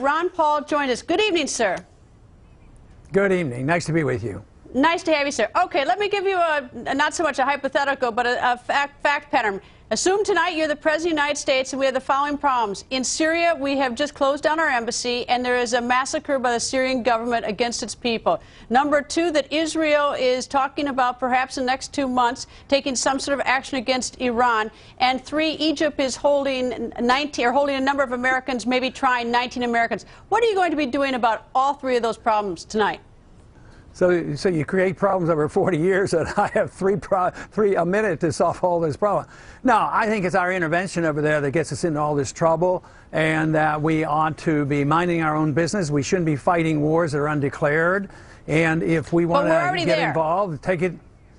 Ron Paul joined us. Good evening, sir. Good evening. Nice to be with you. Nice to have you, sir. Okay, let me give you a, not so much a hypothetical, but a, a fact, fact pattern. Assume tonight you're the President of the United States and we have the following problems. In Syria, we have just closed down our embassy and there is a massacre by the Syrian government against its people. Number two, that Israel is talking about perhaps in the next two months taking some sort of action against Iran. And three, Egypt is holding 19 or holding a number of Americans, maybe trying 19 Americans. What are you going to be doing about all three of those problems tonight? So, so you create problems over 40 years, and I have three, pro, three a minute to solve all this problem. No, I think it's our intervention over there that gets us into all this trouble, and that we ought to be minding our own business. We shouldn't be fighting wars that are undeclared. And if we want to get there. involved, take it.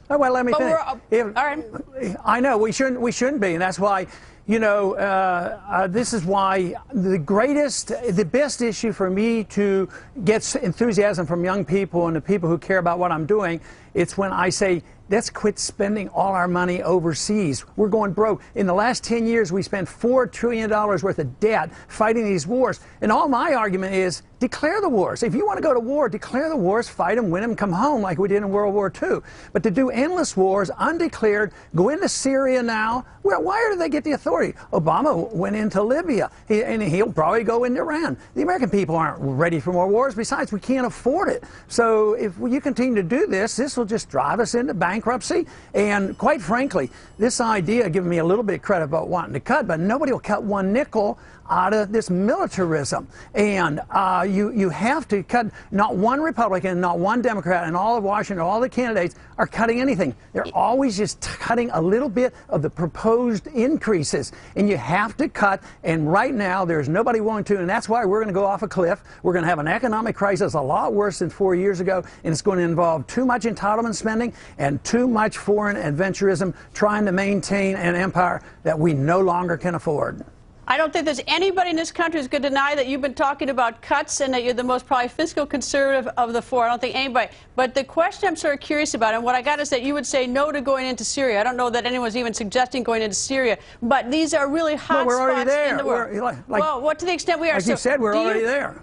Oh, well, let me but finish. Uh, if, all right. I know we shouldn't. We shouldn't be, and that's why you know, uh, uh, this is why the greatest, the best issue for me to get enthusiasm from young people and the people who care about what I'm doing, it's when I say, let's quit spending all our money overseas. We're going broke. In the last 10 years, we spent $4 trillion worth of debt fighting these wars. And all my argument is declare the wars. If you want to go to war, declare the wars, fight them, win them, come home like we did in World War II. But to do endless wars, undeclared, go into Syria now, where, why do they get the authority? Obama went into Libya, he, and he'll probably go into Iran. The American people aren't ready for more wars. Besides, we can't afford it. So if you continue to do this, this will just drive us into bankruptcy. And quite frankly, this idea giving me a little bit of credit about wanting to cut, but nobody will cut one nickel out of this militarism. And uh, you, you have to cut, not one Republican, not one Democrat, and all of Washington, all the candidates are cutting anything. They're always just cutting a little bit of the proposed increases. And you have to cut, and right now there's nobody willing to, and that's why we're going to go off a cliff. We're going to have an economic crisis a lot worse than four years ago, and it's going to involve too much entitlement spending and too much foreign adventurism trying to maintain an empire that we no longer can afford. I don't think there's anybody in this country who's going to deny that you've been talking about cuts and that you're the most probably fiscal conservative of the four. I don't think anybody. But the question I'm sort of curious about, and what I got is that you would say no to going into Syria. I don't know that anyone's even suggesting going into Syria. But these are really hot well, spots in the world. Like, like, well, what to the extent we are. Like so you said, we're already you, there.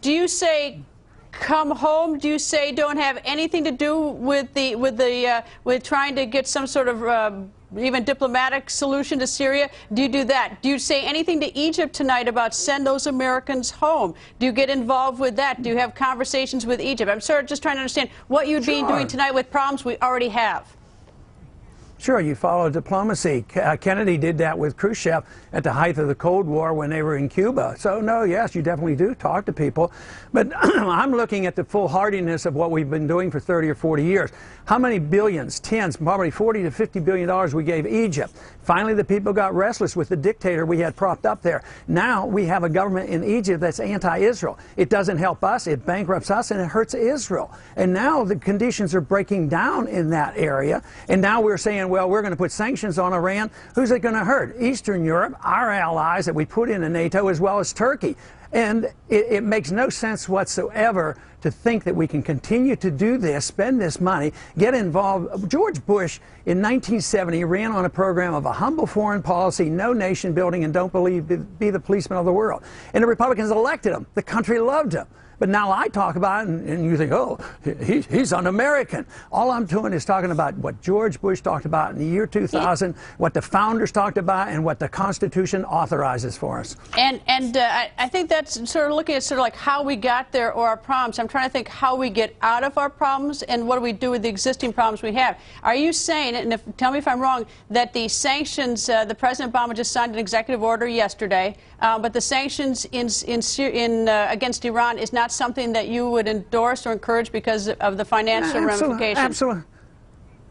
Do you say come home? Do you say don't have anything to do with the with the uh, with trying to get some sort of uh, even diplomatic solution to Syria? Do you do that? Do you say anything to Egypt tonight about send those Americans home? Do you get involved with that? Do you have conversations with Egypt? I'm sort of just trying to understand what you'd sure. be doing tonight with problems we already have. Sure, you follow diplomacy. Uh, Kennedy did that with Khrushchev at the height of the Cold War when they were in Cuba. So, no, yes, you definitely do talk to people. But I'm looking at the foolhardiness of what we've been doing for 30 or 40 years. How many billions, tens, probably 40 to 50 billion dollars we gave Egypt. Finally, the people got restless with the dictator we had propped up there. Now we have a government in Egypt that's anti-Israel. It doesn't help us, it bankrupts us, and it hurts Israel. And now the conditions are breaking down in that area. And now we're saying, well, we're going to put sanctions on Iran. Who's it going to hurt? Eastern Europe, our allies that we put into NATO, as well as Turkey. And it, it, makes no sense whatsoever to think that we can continue to do this, spend this money, get involved. George Bush in 1970 ran on a program of a humble foreign policy, no nation building, and don't believe be the policeman of the world. And the Republicans elected him. The country loved him. But now I talk about it, and, and you think, oh, he, he's un-American. All I'm doing is talking about what George Bush talked about in the year 2000, what the founders talked about, and what the Constitution authorizes for us. And and uh, I, I think that's sort of looking at sort of like how we got there or our problems. I'm trying to think how we get out of our problems and what do we do with the existing problems we have. Are you saying, and if, tell me if I'm wrong, that the sanctions, uh, the President Obama just signed an executive order yesterday, uh, but the sanctions in, in, in uh, against Iran is not something that you would endorse or encourage because of the financial absolutely, ramifications? Absolutely.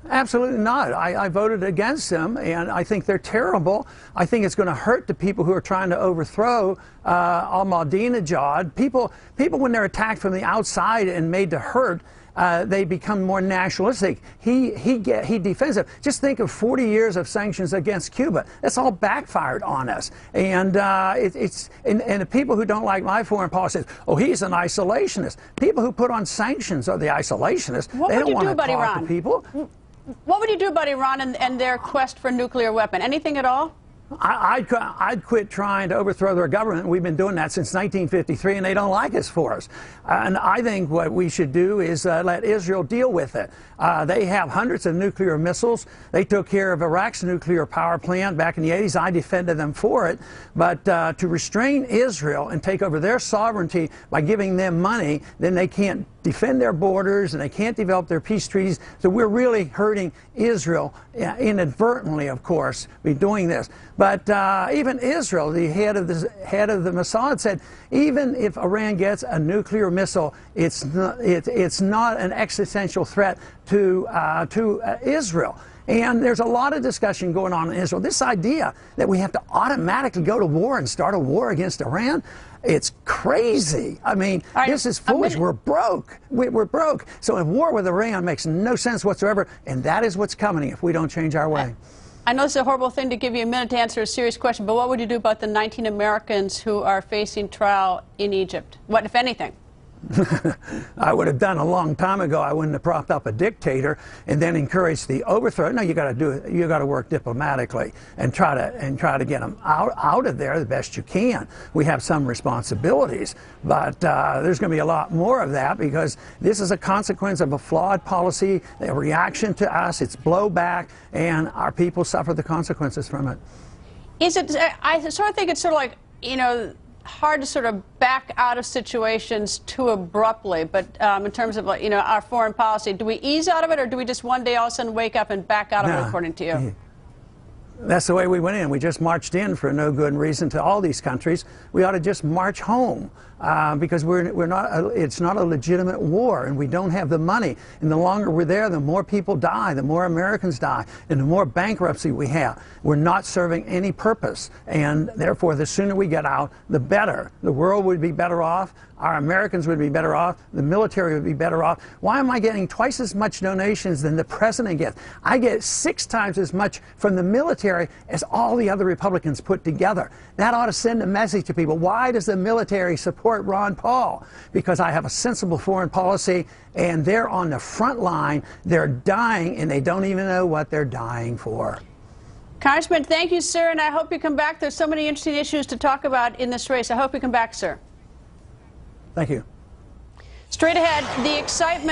Absolutely not. I, I, voted against them, and I think they're terrible. I think it's going to hurt the people who are trying to overthrow uh, Ahmadinejad. People, people, when they're attacked from the outside and made to hurt, uh, they become more nationalistic. He, he, get, he defends it. Just think of 40 years of sanctions against Cuba. That's all backfired on us. And, uh, it, it's, and, and, the people who don't like my foreign policy say, oh, he's an isolationist. People who put on sanctions are the isolationists. What they would don't you do about Iran? To people. What would you do about Iran and, and their quest for nuclear weapon? Anything at all? I, I'd, I'd quit trying to overthrow their government. We've been doing that since 1953, and they don't like us for us. And I think what we should do is uh, let Israel deal with it. Uh, they have hundreds of nuclear missiles. They took care of Iraq's nuclear power plant back in the 80s. I defended them for it. But uh, to restrain Israel and take over their sovereignty by giving them money, then they can't defend their borders and they can't develop their peace treaties. So we're really hurting Israel inadvertently, of course, by doing this. But uh, even Israel, the head of the head of the Mossad, said even if Iran gets a nuclear missile, it's not, it, it's not an existential threat to uh, to uh, Israel. And there's a lot of discussion going on in Israel. This idea that we have to automatically go to war and start a war against Iran, it's crazy. I mean, right, this is foolish. We're broke. We, we're broke. So a war with Iran makes no sense whatsoever, and that is what's coming if we don't change our way. I know it's a horrible thing to give you a minute to answer a serious question, but what would you do about the 19 Americans who are facing trial in Egypt? What, if anything? I would have done a long time ago. I wouldn't have propped up a dictator and then encouraged the overthrow. No, you got to do it. You got to work diplomatically and try to and try to get them out out of there the best you can. We have some responsibilities, but uh, there's going to be a lot more of that because this is a consequence of a flawed policy, a reaction to us. It's blowback, and our people suffer the consequences from it. Is it? I sort of think it's sort of like you know hard to sort of back out of situations too abruptly. But um, in terms of you know our foreign policy, do we ease out of it, or do we just one day all of a sudden wake up and back out of it? According to you, That's the way we went in. We just marched in for no good reason to all these countries. We ought to just march home uh, because we're, we're not. A, it's not a legitimate war, and we don't have the money. And the longer we're there, the more people die, the more Americans die, and the more bankruptcy we have. We're not serving any purpose, and therefore, the sooner we get out, the better. The world would be better off. Our Americans would be better off. The military would be better off. Why am I getting twice as much donations than the president gets? I get six times as much from the military as all the other Republicans put together. That ought to send a message to people. Why does the military support Ron Paul? Because I have a sensible foreign policy and they're on the front line. They're dying and they don't even know what they're dying for. Congressman, thank you, sir, and I hope you come back. There's so many interesting issues to talk about in this race. I hope you come back, sir. Thank you. Straight ahead, the excitement.